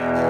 Amen.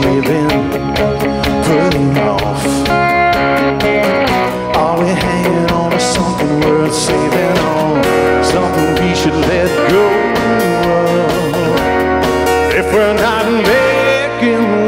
Living, putting off. Are we hanging on to something worth saving on? Something we should let go of? If we're not making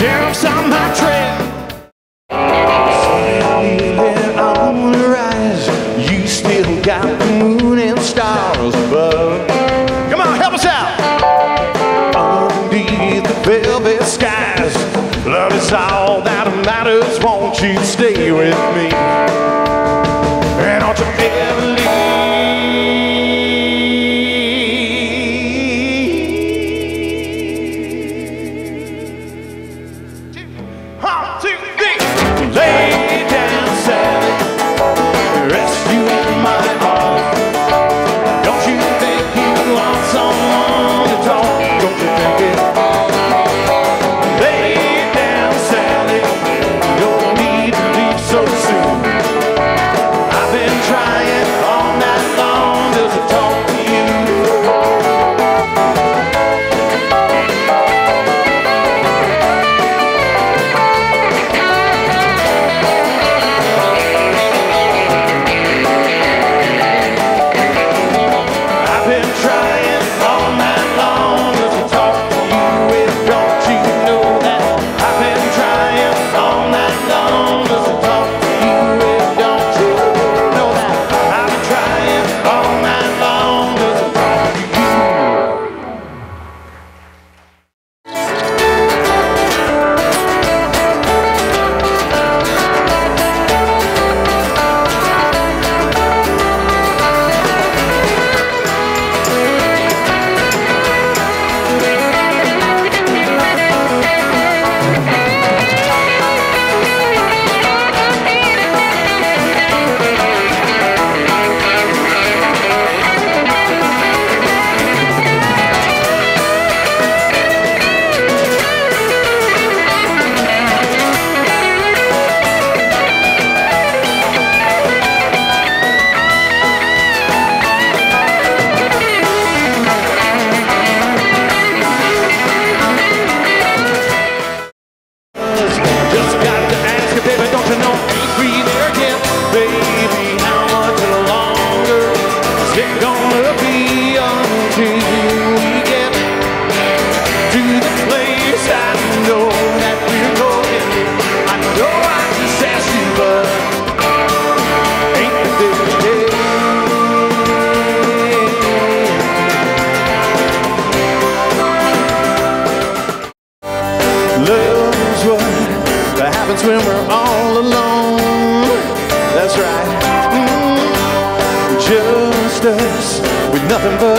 sheriff's on my trail. Feeling on the rise, you still got the moon and stars above. Come on, help us out. Underneath the velvet skies, love is all that matters. Won't you stay with me? Faced us with nothing but